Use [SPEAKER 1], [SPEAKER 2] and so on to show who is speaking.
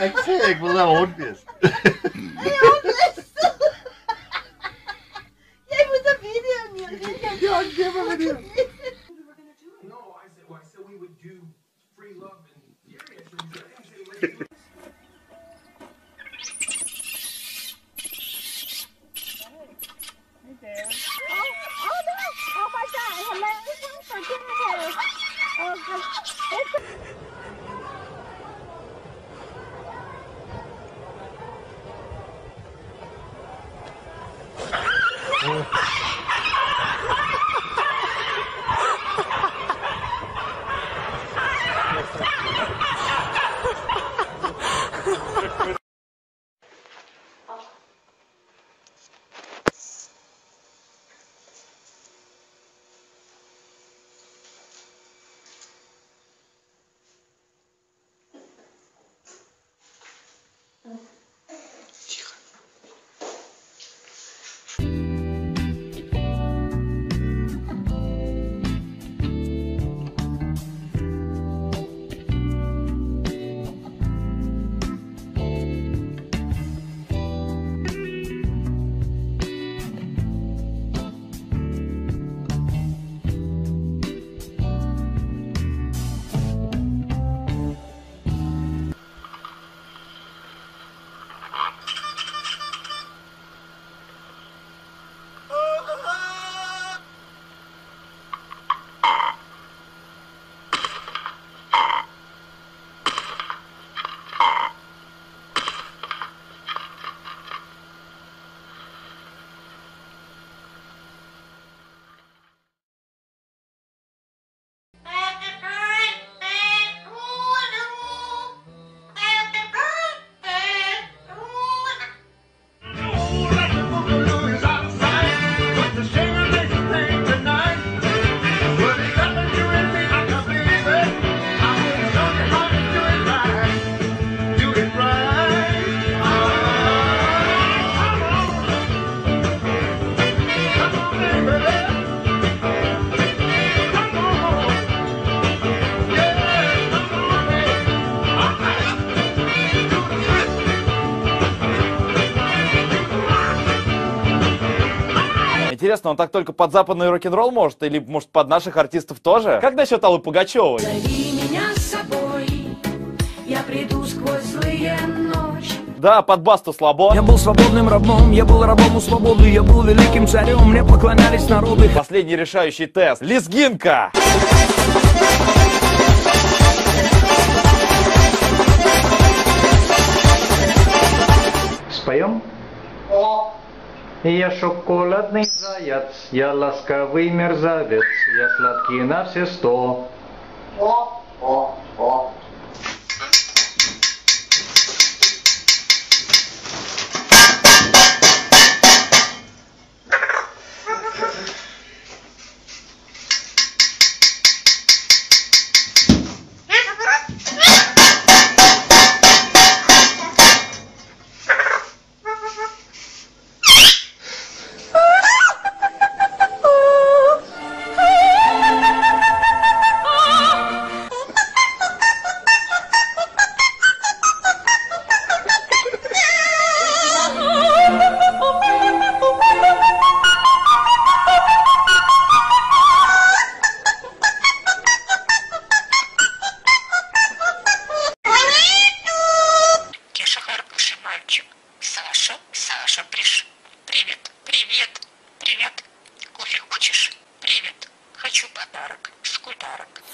[SPEAKER 1] Exakt vad det var ordentligt.
[SPEAKER 2] Jeg må ta videoen min.
[SPEAKER 1] Ja, det var det.
[SPEAKER 3] No, I said, well, I said we would do free love. Yeah.
[SPEAKER 4] Интересно, он так только под западный рок-н-ролл может? Или, может, под наших артистов тоже? Как насчет Аллы Пугачевой?
[SPEAKER 5] Зови меня с собой, я приду сквозь злые ночи.
[SPEAKER 4] Да, под басту слабо.
[SPEAKER 6] Я был свободным рабом, я был рабом у свободы, я был великим царем, мне поклонялись народы.
[SPEAKER 4] Последний решающий тест. Лезгинка!
[SPEAKER 7] Споем? Я шоколадный заяц, я ласковый мерзавец, я сладкий на все сто.
[SPEAKER 1] О, product.